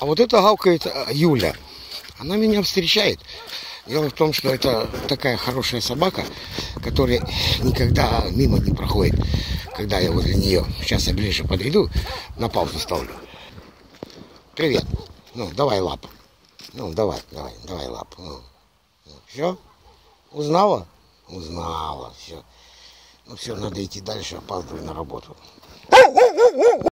А вот это гавкает а, Юля. Она меня встречает. Дело в том, что это такая хорошая собака, которая никогда мимо не проходит, когда я возле нее. Сейчас я ближе подойду, на паузу ставлю. Привет. Ну, давай лап. Ну, давай, давай, давай лап. Ну, ну все? Узнала? Узнала, все. Ну все, надо идти дальше, опаздываю на работу.